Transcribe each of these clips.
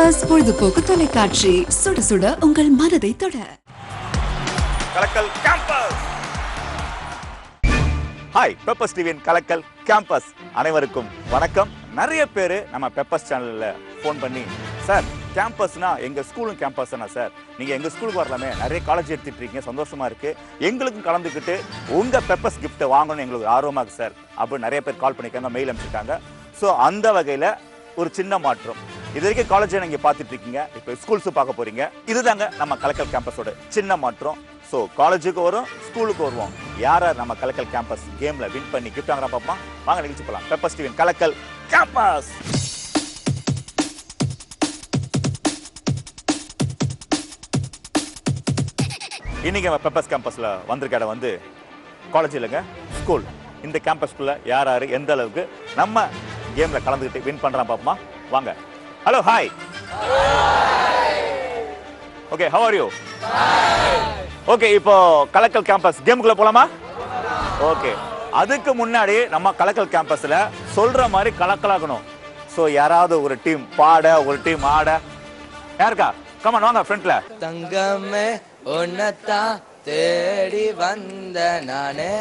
Campus பொழுதுபோக்கு தொலைக்காட்சி. சுட சுட உங்கள் மனதை தொட. கலக்கல் கேம்பஸ் ஹாய் பெப்பர்ஸ் டிவியின் கலக்கல் கேம்பஸ் அனைவருக்கும் வணக்கம். நிறைய பேர் நம்ம பெப்பர்ஸ் சேனலில் ஃபோன் பண்ணி சார் கேம்பஸ்னா எங்கள் ஸ்கூலும் கேம்பஸ் தானே சார்? நீங்கள் எங்கள் ஸ்கூலுக்கு வரலாமே? நிறைய காலேஜ் எடுத்துகிட்டு இருக்கீங்க சந்தோஷமாக இருக்குது எங்களுக்கும் கலந்துக்கிட்டு உங்கள் பெப்பர்ஸ் கிஃப்ட்டை வாங்கணும்னு எங்களுக்கு ஆர்வமாக இருக்குது சார். அப்படின்னு நிறைய பேர் கால் பண்ணியிருக்காங்க மெயில் அனுப்பிச்சிருக்காங்க. ஸோ அந்த வகையில் ஒரு சின்ன மாற்றம். இது வரைக்கும் காலேஜ் நீங்க பார்த்துட்டு இருக்கீங்க. இப்போ ஸ்கூல்ஸ் பார்க்க போறீங்க. இதுதாங்க நம்ம கலக்கல் கேம்பஸோட சின்ன மாற்றம். ஸோ காலேஜுக்கு வரும் ஸ்கூலுக்கு வருவோம். யார் யார் நம்ம கலக்கல் கேம்பஸ் கேம்ல வின் பண்ணி கிஃப்ட் வாங்குறா பாப்பா வாங்க நிகழ்ச்சி போலாம். பெப்பர் ஸ்டீவன் கலக்கல் கேம்பஸ் இன்னைக்கு நம்ம பெப்பர்ஸ் கேம்பஸ்ல வந்திருக்க இடம் வந்து காலேஜ் இல்லைங்க ஸ்கூல் இந்த கேம்பஸ்குள்ள யார் யார் எந்த அளவுக்கு நம்ம கேம்ல கலந்துக்கிட்டு வின் பண்ணுறான் பாப்போமா? வாங்க. Hello hi okay how are you okay இப்போ கலக்கல் கேம்பஸ் கேமுக்குள்ள போலாமா? ஓகே அதுக்கு முன்னாடி நம்ம கலக்கல் கேம்பஸ்ல சொல்ற மாதிரி கலக்கலாக்கணும் ஸோ யாராவது ஒரு டீம் பாட ஒரு டீம் ஆட. யாருக்கா? கமன் வாங்க ஃப்ரண்ட்ல தங்கமே உன்னத்தான் தேடி வந்த நானே.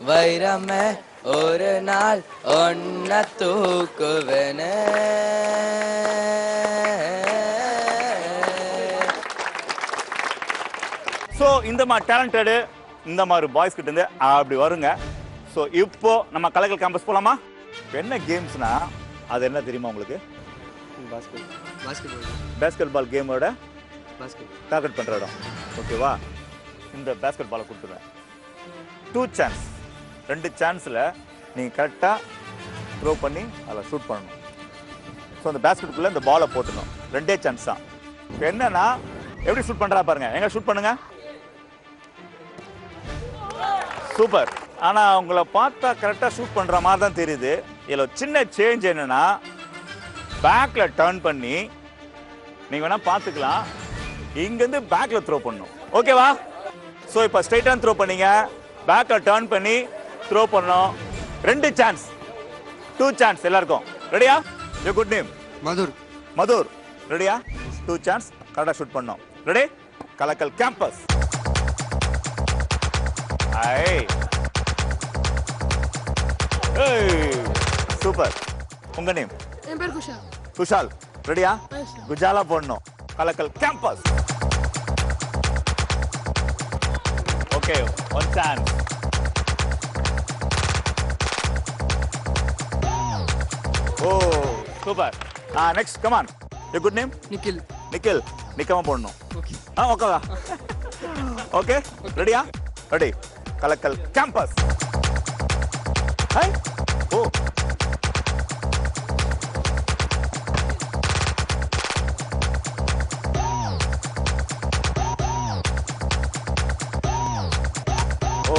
வைரமே ஒரு நாள் ஒன்ன தூக்குவேனே. ஸோ இந்த மாதிரி டேலண்டடு இந்த மாதிரி பாய்ஸ் கிட்ட இருந்து அப்படி வருங்க. ஸோ இப்போ நம்ம கலக்கல் கேம்பஸ் இப்போ என்ன கேம்ஸ்னா அது என்ன தெரியுமா உங்களுக்கு? பேஸ்கெட் பால் கேமோட டார்கெட் பண்ணுற இடம். ஓகேவா இந்த பேஸ்கெட் பாலை கொடுத்துருவேன். டூ சான்ஸ் ரெண்டு சான்ஸில் நீங்கள் கரெக்டாக த்ரோ பண்ணி அதில் ஷூட் பண்ணணும். ஸோ அந்த பேஸ்கெட்டுக்குள்ளே இந்த பாலை போட்டுணும் ரெண்டே சான்ஸ் தான். இப்போ என்னன்னா எப்படி ஷூட் பண்ணுறா பாருங்க. எங்கே ஷூட் பண்ணுங்க? சூப்பர் ஆனால் அவங்கள பார்த்தா கரெக்டாக ஷூட் பண்ணுற மாதிரி தான் தெரியுது. இதில் சின்ன சேஞ்ச் என்னென்னா பேக்கில் டர்ன் பண்ணி நீங்கள் வேணால் பார்த்துக்கலாம். இங்கேருந்து பேக்கில் த்ரோ பண்ணணும். ஓகேவா ஸோ இப்போ ஸ்ட்ரைட்டாக த்ரோ பண்ணீங்க. பேக்கில் டர்ன் பண்ணி த்ரோ பண்ணணும் ரெண்டு சான்ஸ் டூ சான்ஸ் எல்லாருக்கும். ரெடியா you good name Madhur. Madhur. ரெடியா டூ சான்ஸ் கரெக்டாக ஷூட் பண்ணோம். ரெடி கலக்கல் கேம்பஸ் ஐ. சூப்பர் உங்க நேம் என் பேர் குஷா குஷால். ரெடியா. குஜாலா போடணும். Kalakkal Campus okay one chance O super ah next come on you good name Nikhil. Nikhil. நிக்காம போடணும். ஓகே ஆ ஓகேவா ஓகே ரெடியா ரெடி கலக்கல் கேம்பஸ் ஹாய் ஓ. ஓ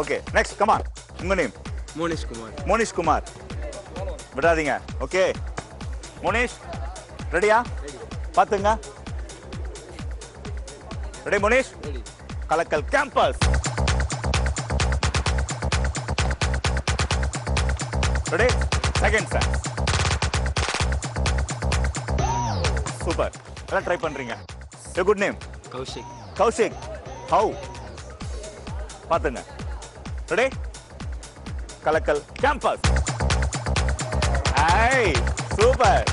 ஓகே நெக்ஸ்ட் கமான் உங்க நேம் மோனிஷ் குமார் மோனிஷ் குமார் விடாதீங்க. ஓகே மோனிஷ் ரெடியா பார்த்துங்க. ரெடி மோனிஷ்? கலக்கல் campus ready second sir super எல்லாம் try பண்றீங்க. ஏ good name Kaushik. Kaushik. How பார்த்துங்க. ரெடி கலக்கல் கேம்பஸ் ஐ சூப்பர்.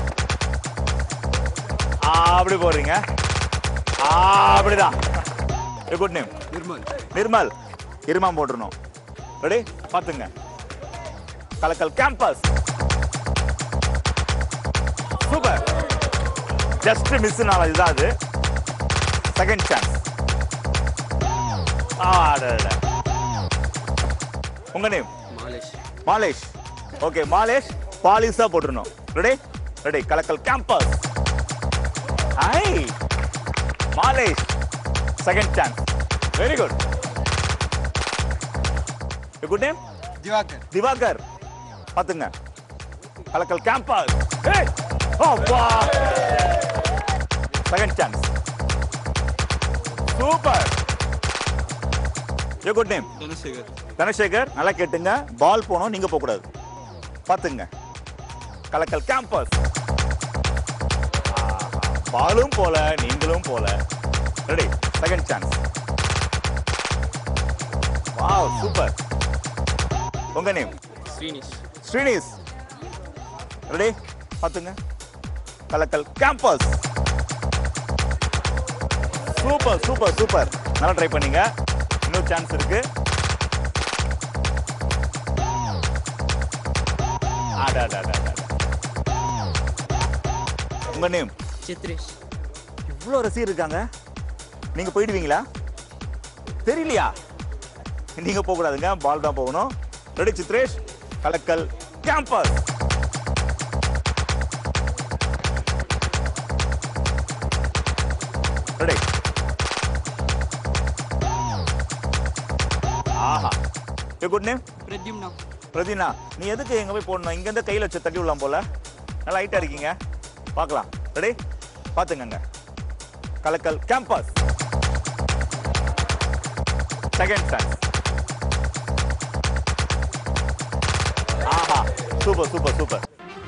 அப்படி போடுறீங்க. அப்படிதான் குட் நேம் நிர்மல். நிர்மல். இருமாம் போட்டுருணும் ரெடி பார்த்துங்க. கலக்கல் கேம்பஸ் சூப்பர். ஜஸ்ட் மிஸ் இதுதான் அது. செகண்ட் சான்ஸ் உங்க நேம் மாலேஷ். மாலேஷ். ஓகே மாலேஷ். பாலிஸா போட்டுருணும். ரெடி ரெடி கலக்கல் கேம்பஸ் ஐ Malesh second chance very good good name Divakar Divakar பாத்துங்க Kalakkal Campus second chance super good name Dhanasekar. Dhanasekar. நல்லா கேட்டுங்க. பால் போனோம். நீங்க போக கூடாது பாத்துங்க கலக்கல் கேம்பஸ் பாலும் போல நீங்களும் போல. Ready second chance wow super உங்க நேம் ஸ்ரீனிஷ். ஸ்ரீனிஸ் ரெடி பாத்துங்க Kalakkal Campus super super super நல்லா ட்ரை பண்ணீங்க. இன்னும் சான்ஸ் இருக்கு. அடா, அடா, அடா, அடா. உங்க நேம் சித்ரேஷ். இவ்வளோ ரசிகர் இருக்காங்க. நீங்க போயிடுவீங்களா? தெரியலையா? நீங்க போக கூடாதுங்க பால் தான் போகணும். Ready Chitresh? Kalakkal Campus ready ஆஹா. Good name Pradyumna. பிரதீனா. நீ எதுக்கு எங்க போய் போடணும்? இங்க இருந்து கையில வச்சு தட்டி விடலாம் போல. நல்லா ஹைட்டா இருக்கீங்க. பார்க்கலாம். ரெடி பாத்துங்கங்க கலக்கல் கேம்பஸ் செகண்ட் சான்ஸ் ஆஹா சூப்பர் சூப்பர் சூப்பர்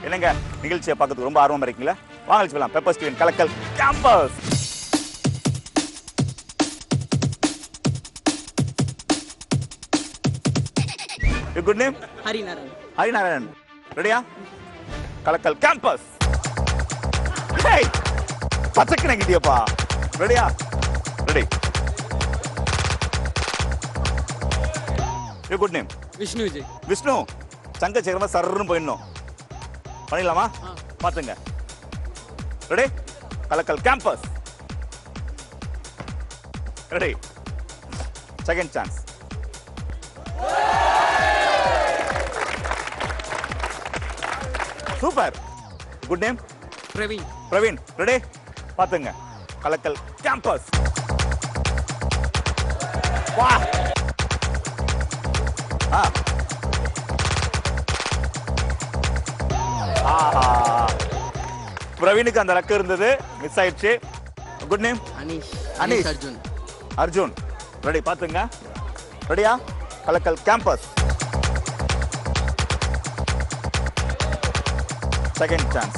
என்னங்க நிகழ்ச்சியை பார்க்கறதுக்கு ரொம்ப ஆர்வமா இருக்கீங்களா? வாங்க சொல்லலாம் Pepper Steven Kalakkal Campus good name Harinarayan Harinarayanan. ரெடியா கலக்கல் கேம்பஸ் ஹேய் பச்சைக்கு நங்கிட்டியப்பா ரெடியா ready you good name Vishnu Vijay. Vishnu? சங்க சேகரமா சர்ன்னு போயிடணும். பண்ணிடலாமா? பார்த்துங்க ready Kalakkal Campus ready second chance super good name Praveen Praveen ready பாத்துங்க கலக்கல் கேம்பஸ் வா. ஆ. பிரவீனுக்கு அந்த லக்கு இருந்தது. மிஸ் ஆயிடுச்சு. Good name Aneesh. Aneesh. Arjun. Arjun. Ready பாத்துங்க ரெடியா Kalakkal Campus second chance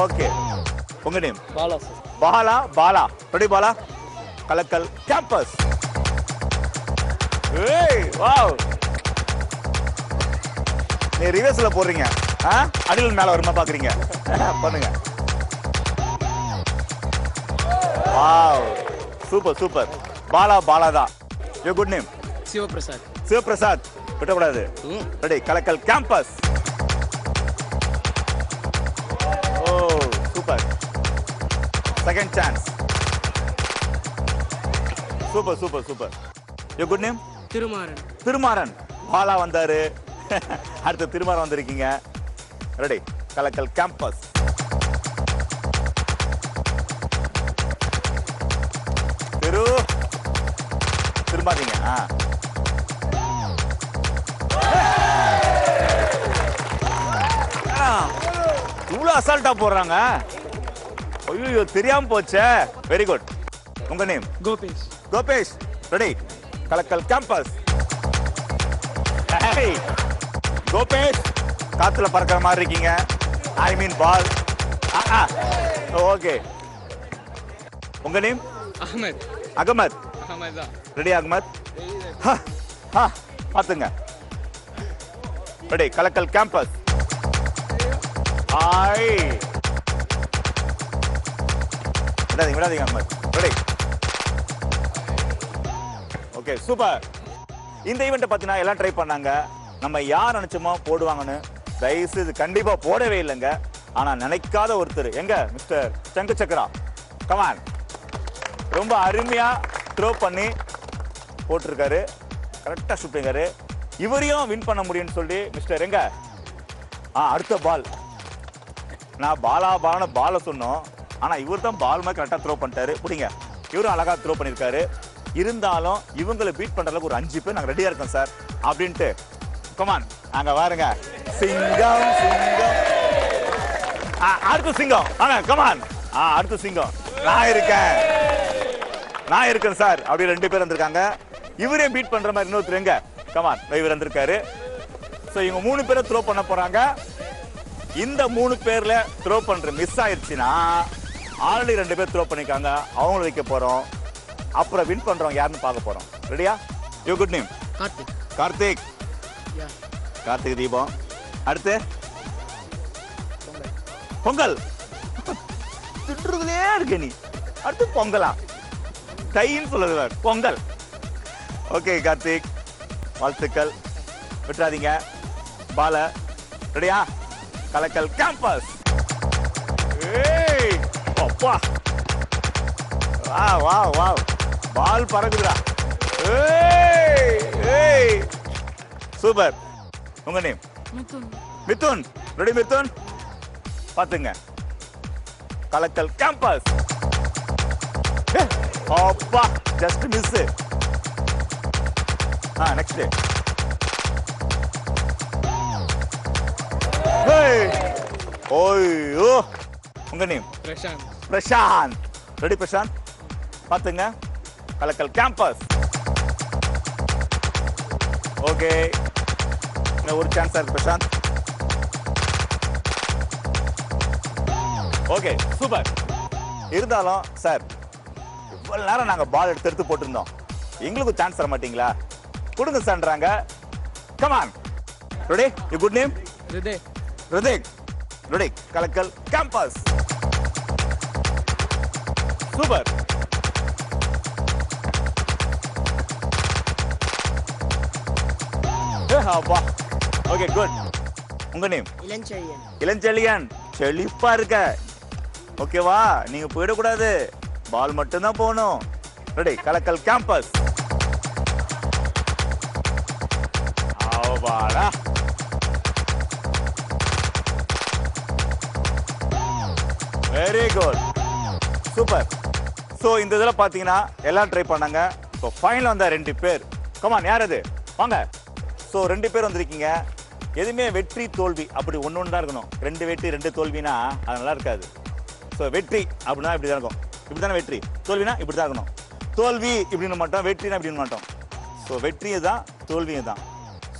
okay. உங்க name Bala Bala Bala. Ready Bala? Kalakkal Campus ஏய் வாவ் நீ ரிவர்ஸ்ல போடுறீங்க. அடியில் மேல வருமா பாக்குறீங்க? பண்ணுங்க. Wow super super Bala Bala தான். You good name Sivaprasad. Sivaprasad. விட்டக்கூடாது. Ready Kalakkal Campus second chance super super super you good name Thirumaran. Thirumaran. Bala வந்தாரு. அடுத்து திருமாறன் வந்திருக்கீங்க. ரெடி கலக்கல் கேம்பஸ் திரு திரும்பாதீங்க. ஆ. என்னடா, இவ்வளவு அசால்ட்டா போடுறாங்க. ஐயோ தெரியாம போச்சே. வெரி குட் உங்க name Gopesh. Gopesh. Ready Kalakkal Campus hey Gopesh காத்துல பறக்கிற மாதிரி இருக்கீங்க. ஐ மீன் பால் ஓகே உங்க நேம் அகமத். அகமத். ரெடி அகமத்? ஹ, ஹ, பாத்துங்க ரெடி கலக்கல் கேம்பஸ் ஆய் விடாதீங்க விடாதீங்க அம்மா ரெடி ஓகே சூப்பர் இந்த ஈவெண்ட்டை பார்த்தீங்கன்னா எல்லாம் ட்ரை பண்ணாங்க. நம்ம யார் நினைச்சோமோ போடுவாங்கன்னு. தயவுசு இது கண்டிப்பா போடவே இல்லைங்க. ஆனா நினைக்காத ஒருத்தர். எங்க? மிஸ்டர் சங்கு சக்கரா. கமான் ரொம்ப அருமையா த்ரோ பண்ணி போட்டிருக்காரு. கரெக்டாக ஷூட் இவரையும் வின் பண்ண முடியும்னு சொல்லி மிஸ்டர் எங்க? ஆ அடுத்த பால் நான் பாலா பாலன பாலை சொன்னோம். ஆனா இவர் தான் பால் மாதிரி கரெக்டாக த்ரோ பண்ணிட்டாரு. பிடிங்க இவரும் அழகா த்ரோ பண்ணியிருக்காரு இருந்தாலும் இவங்களை பீட் பண்ற அளவுக்கு ஒரு அஞ்சு பேர் நாங்கள் ரெடியா இருக்கோம் சார் அப்படின்ட்டு கமான் அங்க பாருங்க சிங்கம் சிங்கம். அடுத்த சிங்கம். ஆனா கமான் ஆ அடுத்த சிங்கம். நான் இருக்கேன். நான் இருக்கேன் சார் அப்படி ரெண்டு பேர் வந்திருக்காங்க. இவரே பீட் பண்ற மாதிரி இன்னொருத்தர் எங்க? கமான் இவர் வந்திருக்காரு. ஸோ இவங்க மூணு பேரை த்ரோ பண்ண போறாங்க. இந்த மூணு பேர்ல த்ரோ பண்ற மிஸ் ஆயிடுச்சுன்னா ஆல்ரெடி ரெண்டு பேர் த்ரோ பண்ணிருக்காங்க அவங்கள வைக்க போறோம். அப்புறம் வின் பண்றவங்க யாருன்னு பார்க்க போறோம். ரெடியா you good name Karthik. Karthik. Karthik Deepam. அடுத்து? பொங்கல். திட்டுறதுலே இருக்க நீ. அடுத்து பொங்கலா? தைன்னு சொல்லுது பொங்கல். ஓகே கார்த்திக். வாழ்த்துக்கள். விட்டுறாதீங்க. பால. ரெடியா கலக்கல் கேம்பஸ் அப்பா. வா வா வா. பால் பறக்குதுடா. ஏய் ஏய். சூப்பர். உங்க நேம் மிதுன். ரெடி மிதுன்? பாத்துங்க கலக்கல் கேம்பஸ் அப்பா ஜஸ்ட் மிஸ் ஆ நெக்ஸ்ட் ஓய்யோ. உங்க நேம் பிரசாந்த். பிரசாந்த். ரெடி பிரசாந்த்? பாத்துங்க கலக்கல் கேம்பஸ் ஓகே இன்னும் ஒரு சான்ஸ் இருக்கு பிரசாந்த். ஓகே சூப்பர் இருந்தாலும் சார் இவ்வளவு நேரம் நாங்க பால் எடுத்து எடுத்து போட்டிருந்தோம். எங்களுக்கு சான்ஸ் தர மாட்டீங்களா? கொடுங்க சார்ன்றாங்க come on ready you good name Hriday Hrithik. Hrithik. Kalakkal Campus super அப்பா ஓகே குட் உங்க நேம் இளஞ்செழியன். இளஞ்செழியன். செழிப்பா இருக்க. ஓகேவா நீங்க போயிடக்கூடாது. பால் மட்டும்தான் போகணும். ரெடி கலக்கல் கேம்பஸ் ஆவாடா. வெரி குட் சூப்பர் ஸோ இந்த இதில் பார்த்தீங்கன்னா எல்லாம் ட்ரை பண்ணாங்க. ஸோ ஃபைனல் வந்த ரெண்டு பேர். கமான் யார் அது? வாங்க. ஸோ ரெண்டு பேர் வந்திருக்கீங்க. எதுவுமே வெற்றி தோல்வி அப்படி ஒன்று ஒன்று தான் இருக்கணும். ரெண்டு வெற்றி ரெண்டு தோல்வினா அது நல்லா இருக்காது. ஸோ வெற்றி அப்படின்னா இப்படி தான் இருக்கும். இப்படி தானே வெற்றி? தோல்வினா இப்படி தான் இருக்கணும். தோல்வி இப்படின்னு மாட்டோம் வெற்றினா இப்படின்னு மாட்டோம். ஸோ வெற்றியும் தான் தோல்வியும் தான்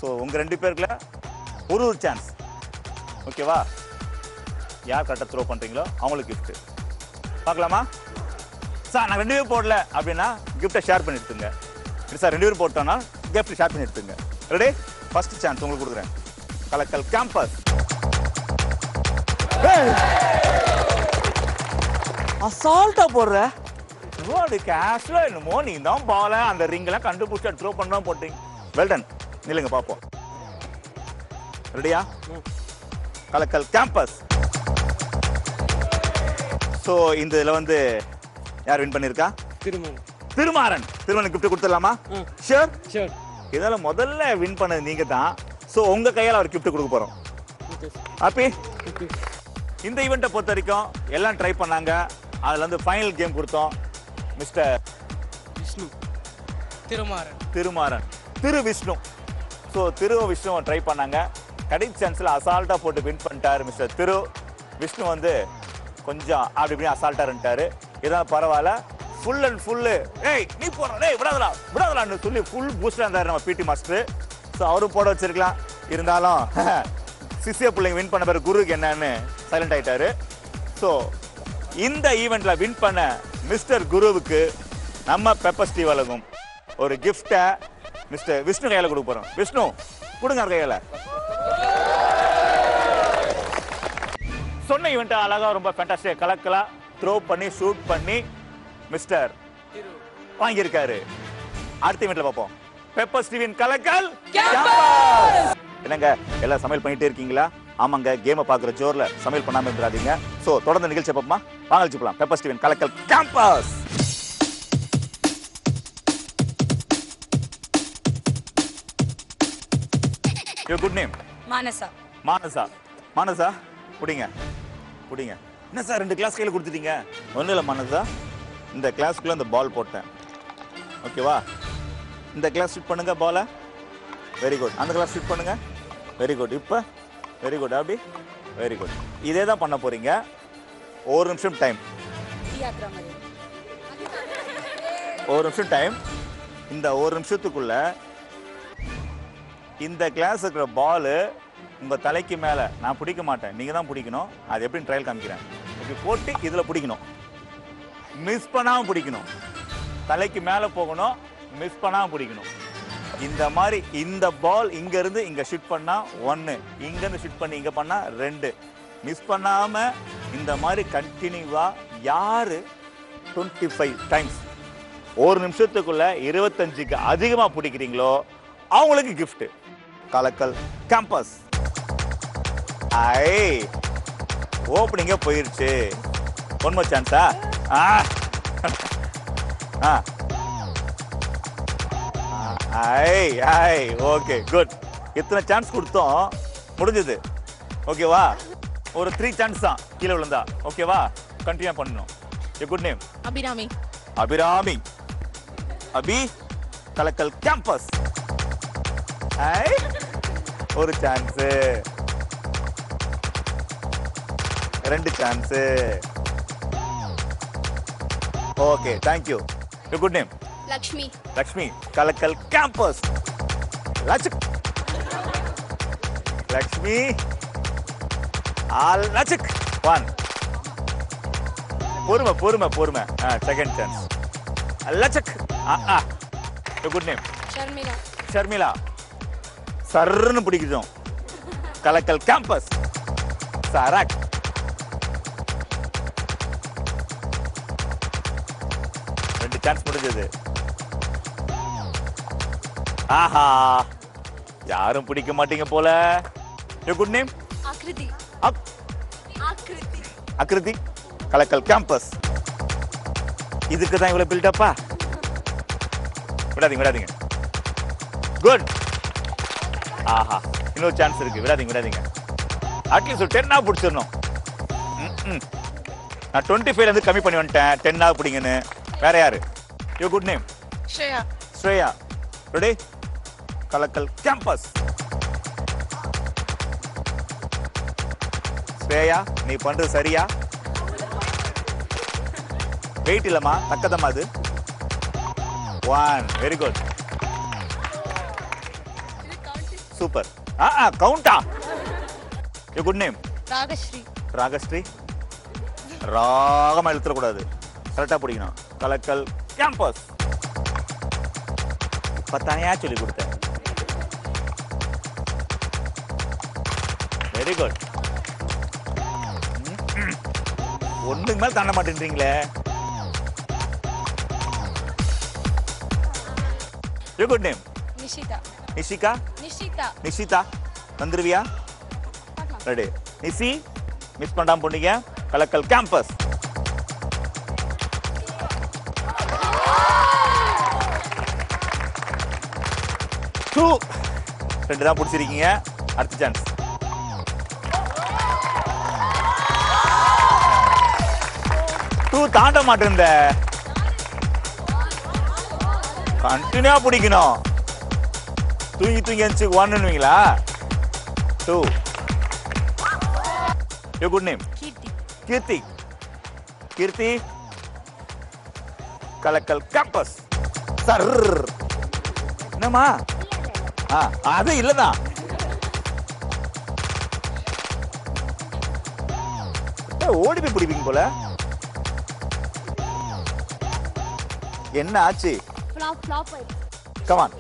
ஸோ உங்கள் ரெண்டு பேருக்குள்ள ஒரு ஒரு சான்ஸ் ஓகேவா யார் கரெக்டாக த்ரோ பண்ணுறீங்களோ அவங்களுக்கு கிஃப்ட்டு பார்க்கலாமா? சார் நான் ரெண்டு பேரும் போடல அப்படின்னா கிஃப்ட்டை ஷேர் பண்ணி எடுத்துங்க பெருசா சார் ரெண்டு பேரும் போட்டோம்னா கிஃப்ட் ஷேர் பண்ணி எடுத்துங்க ரெடி ஃபர்ஸ்ட் சான்ஸ் உங்களுக்கு கொடுக்குறேன். கலக்கல் கேம்பஸ் அசால்ட்டா போடுற? அது கேஷுவலாக என்னமோ நீ தான் பால. அந்த ரிங்கெல்லாம் கண்டுபிடிச்சா த்ரோ பண்ணலாம் போட்டீங்க. வெல்டன் நில்லுங்க பார்ப்போம். ரெடியா கலக்கல் கேம்பஸ் ஸோ இந்த இதில் வந்து யார் வின் பண்ணியிருக்கா? திருமணம் திருமாறன். திருமணம் கிஃப்ட் கொடுத்துடலாமா? ம். ஷூர் ஷோர் இதால முதல்ல வின் பண்ணது நீங்க தான். ஸோ உங்க கையால் அவர் gift கொடுக்க போறோம். ஓகே இந்த ஈவெண்ட்டை பொறுத்த வரைக்கும் எல்லாம் ட்ரை பண்ணாங்க. அதுல வந்து ஃபைனல் கேம் கொடுத்தோம். Mister Vishnu. Thirumaran. Thirumaran. Thiru Vishnu. So Thiru Vishnu try பண்ணாங்க. கடைசி சான்ஸில் அசால்ட்டாக போட்டு வின் பண்ணிட்டாரு மிஸ்டர் திரு. விஷ்ணு வந்து கொஞ்சம் அப்படி இப்படி அசால்ட்டாக இருந்துட்டாரு. இதான் பரவாயில்ல? ஃபுல் அண்ட் ஃபுல்லு ஏய் நீ போடுற டேய் விடாதலா விடாதலான்னு சொல்லி ஃபுல் பூஸ்டாக இருந்தார் நம்ம பிடி மாஸ்டர் ஸோ அவரும் போட வச்சிருக்கலாம். இருந்தாலும் சிசிய பிள்ளைங்க வின் பண்ண பிறகு குருவுக்கு என்னன்னு சைலண்ட் ஆகிட்டாரு ஸோ இந்த ஈவெண்ட்டில் வின் பண்ண மிஸ்டர் குருவுக்கு நம்ம பெப்பர் ஸ்டீவ் வழங்கும் ஒரு கிஃப்டை மிஸ்டர் விஷ்ணு கையில் கொடுக்க போகிறோம் விஷ்ணு கொடுங்க அவர் கையில். சொன்ன ஈவெண்ட்டை அழகா ரொம்ப ஃபேண்டாஸ்டிக் கலக்கலாம். த்ரோ பண்ணி ஷூட் பண்ணி மிஸ்டர் வாங்கியிருக்காரு. அடுத்த ஈவெண்ட்ல பார்ப்போம். பெப்பர் ஸ்டீவின் கலக்கல்! என்னங்க எல்லாம் சமையல் பண்ணிட்டே இருக்கீங்களா? ஆமாங்க கேமை பார்க்குற ஜோர்ல சமையல் பண்ணாம இருந்துடாதீங்க ஸோ தொடர்ந்து நிகழ்ச்சியை பார்ப்போமா? வாங்க வச்சுக்கலாம் Pepper Steven Kalakkal Campus you good name Manasa Manasa Manasa குடிங்க. குடிங்க. என்ன சார் ரெண்டு கிளாஸ் கையில் கொடுத்துட்டீங்க? ஒன்றும் இல்லை மனதா இந்த கிளாஸ்க்குள்ளே அந்த பால் போட்டேன். ஓகேவா இந்த கிளாஸ் ஃபிட் பண்ணுங்கள் பாலை வெரி குட் அந்த கிளாஸ் ஃபிட் பண்ணுங்கள் வெரி குட் இப்போ? வெரி குட் அப்படி வெரி குட் இதே தான் பண்ண போகிறீங்க ஒரு நிமிஷம் டைம் ஒரு நிமிஷம் டைம் இந்த ஒரு நிமிஷத்துக்குள்ள இந்த கிளாஸ் இருக்கிற பாலு உங்கள் தலைக்கு மேலே. நான் பிடிக்க மாட்டேன். நீங்கள் தான் பிடிக்கணும். அது எப்படின்னு ட்ரையல் காமிக்கிறேன். இது போட்டு இதில் பிடிக்கணும். மிஸ் பண்ணாமல் பிடிக்கணும். தலைக்கு மேலே போகணும் மிஸ் பண்ணாமல் பிடிக்கணும். இந்த மாதிரி இந்த பால் இங்கேருந்து இங்கே ஷிட் பண்ணால் ஒன்று இங்கேருந்து ஷிட் பண்ணி இங்கே பண்ணால் ரெண்டு. மிஸ் பண்ணாமல் இந்த மாதிரி கண்டினியூவாக யார்? டுவெண்ட்டி ஃபைவ் டைம்ஸ் ஒரு நிமிஷத்துக்குள்ள இருபத்தஞ்சுக்கு அதிகமாக பிடிக்கிறீங்களோ அவங்களுக்கு கிஃப்ட்டு கலக்கல் கேம்பஸ் ஐ ஓப்பனிங்கே போயிருச்சு. ஒன் மோர் சான்ஸா ஆ? ஆ. ஐ ஐ ஓகே குட் இத்தனை சான்ஸ் கொடுத்தோம். முடிஞ்சது. ஓகேவா ஒரு த்ரீ சான்ஸ் தான். கீழே விழுந்தா. ஓகேவா கண்டினியூ பண்ணணும். ஏ good name Abirami. Abirami. Abi Kalakkal Campus ஐ ஒரு சான்ஸ் ரெண்டு chance okay thank you good name Lakshmi Lakshmi Kalakkal Campus லட்சக் Lakshmi ஆல் லட்சக் ஒன் பொறுமை பொறுமை பொறுமை செகண்ட் சான்ஸ் லட்சக் ஆ குட் நேம் ஷர்மிளா ஷர்மிளா சர்ன்னு பிடிக்கிறோம் கலக்கல் கேம்பஸ் சரக் சான்ஸ் முடிஞ்சது. ஆஹா. யாரும் பிடிக்க மாட்டீங்க போல. Good name Aakruti. அக் ஆக்ருதி. அக்ருதி கலக்கல் கேம்பஸ் இதுக்கு தான் இவ்வளவு பில்டப்பா விடாதீங்க விடாதீங்க. குட் ஆஹா இன்னொரு சான்ஸ் இருக்கு. விடாதீங்க விடாதீங்க. அட்லீஸ்ட் ஒரு டென்னா பிடிச்சிடணும். நான் டுவெண்ட்டி ஃபைவ்ல இருந்து கம்மி பண்ணி வந்துட்டேன். டென்னா பிடிங்கன்னு. வேற யாரு? Your good name Shreya Shreya ready Kalakkal Campus Shreya நீ பண்றது சரியா? வெயிட் இல்லம்மா தக்கதம்மா அது. ஒன் வெரி குட் சூப்பர் ஆ ஆ கவுண்டா you good name Ragashree. Ragashree? ராகமா இழுத்துடக்கூடாது. கரெக்டாக பிடிக்கணும். கலக்கல் கேம்பஸ் இப்பத்தானையா சொல்லி கொடுத்தேன் வெரி குட் ஒண்ணுக்கு மேல தாண்ட மாட்டேன்றீங்களே you good name Nishitha Nishika Nishitha Nishitha வந்துருவியா ready Nishi miss பண்ணாம போனீங்க கலக்கல் கேம்பஸ் டூ ரெண்டு தான் பிடிச்சிருக்கீங்க. அடுத்த சான்ஸ் டூ தாண்ட மாட்டேன் கண்டினியூவா பிடிக்கணும். தூங்கி தூங்கி எந்திச்சு ஒன்னுவீங்களா two your good name Keerthi. Keerthi. Kalakkal Campus sir என்னம்மா? அது இல்லதான் ஓடி போய் பிடிப்பீங்க போல. என்ன ஆச்சு? Come on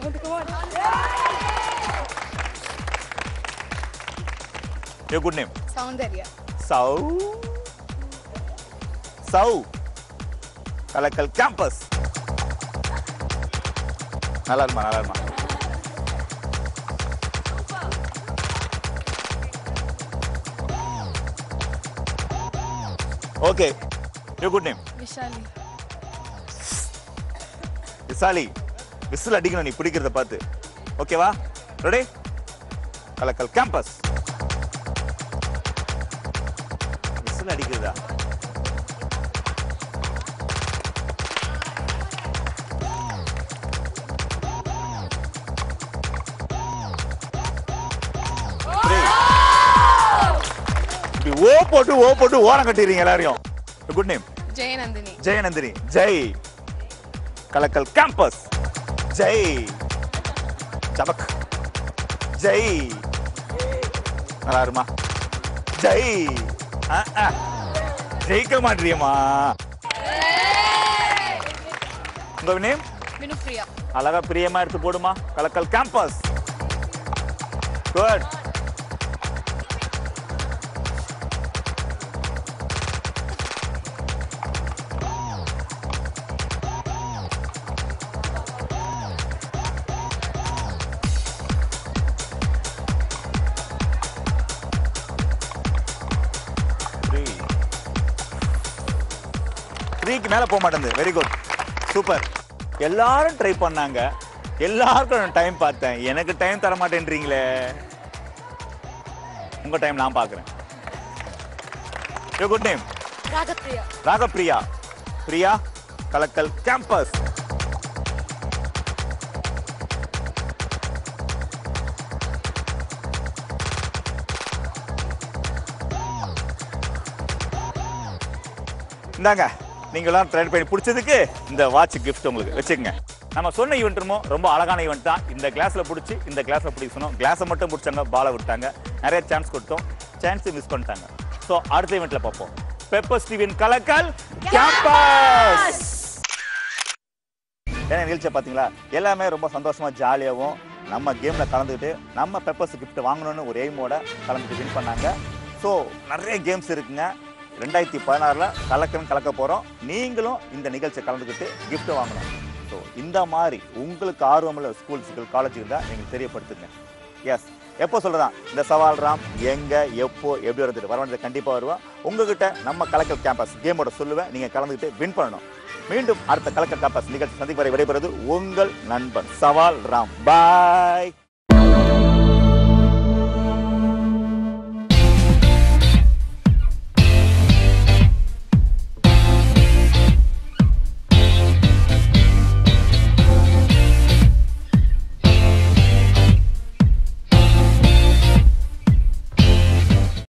your good name Soundarya. சௌ. சௌ. கலக்கல் கேம்பஸ் நல்லா இருமா நல்லா இருமா okay you good name Vishali Visali whistle அடிக்கணும் நீ பிடிக்கிறத பார்த்து. ஓகேவா ரெடி கலக்கல் கேம்பஸ் விசில் அடிக்கிறதா? ஓ போட்டு ஓ போட்டு ஓரம் கட்டிடுறீங்க எல்லாரையும். Good name Jayanandhini. Jayanandhini. Jai. Kalakkal Campus Jai. Jabak Jai. நல்லா இருமா? ஜெய். ஆ, ஆ. ஜெயிக்க மாட்டியம்மா உங்க நேம் அழகா பிரியமா எடுத்து போடுமா? கலக்கல் கேம்பஸ் குட் மேல போக மாட்டேங்குது. வெரி குட் சூப்பர் எல்லாரும் ட்ரை பண்ணாங்க. எல்லாருக்கும் நான் டைம் பார்த்தேன். எனக்கு டைம் தர மாட்டேன்றீங்களே. உங்க டைம் நான் பார்க்குறேன். Good name Ragapriya Ragapriya. Priya Kalakkal Campus இந்தாங்க. நீங்களாம் ட்ரெயின் பண்ணி பிடிச்சதுக்கு இந்த வாட்ச் கிஃப்ட் உங்களுக்கு. வச்சுக்கோங்க. நம்ம சொன்ன ஈவெண்ட்டுமோ ரொம்ப அழகான ஈவெண்ட் தான். இந்த கிளாஸில் பிடிச்சி இந்த கிளாஸில் பிடிக்க சொன்னோம். கிளாஸை மட்டும் பிடிச்சாங்க பாலை விட்டாங்க. நிறைய சான்ஸ் கொடுத்தோம். சான்ஸ் மிஸ் பண்ணிட்டாங்க. ஸோ அடுத்த ஈவெண்ட்ல பார்ப்போம். பெப்பர் ஸ்டீவின் கலக்கல் கேம்பஸ் ஏன்னா நிகழ்ச்சியை பார்த்தீங்களா? எல்லாமே ரொம்ப சந்தோஷமாக ஜாலியாகவும் நம்ம கேமில் கலந்துக்கிட்டு நம்ம பெப்பர்ஸ் கிஃப்ட் வாங்கணும்னு ஒரு எய்மோட கலந்துட்டு வின் பண்ணாங்க. ஸோ நிறைய கேம்ஸ் இருக்குங்க. ரெண்டாயிரத்தி பதினாறில் கலக்கன்னு கலக்க போகிறோம் நீங்களும் இந்த நிகழ்ச்சியை கலந்துக்கிட்டு கிஃப்ட்டை வாங்கணும். ஸோ இந்த மாதிரி உங்களுக்கு ஆர்வமுள்ள ஸ்கூல்ஸுகள் காலேஜ் இருந்தால் நீங்கள் தெரியப்படுத்துங்க. எஸ் எப்போ சொல்கிறதான் இந்த சவால் ராம் எங்கே எப்போ எப்படி வருது வரவேண்டியது கண்டிப்பாக வருவோம் உங்ககிட்ட நம்ம கலக்கல் கேம்பஸ் கேமோட சொல்லுவேன். நீங்கள் கலந்துக்கிட்டு வின் பண்ணணும். மீண்டும் அடுத்த கலக்கல் கேம்பஸ் நிகழ்ச்சி சந்திப்பு வரை விடைபெறுவது உங்கள் நண்பன் சவால் ராம். பாய்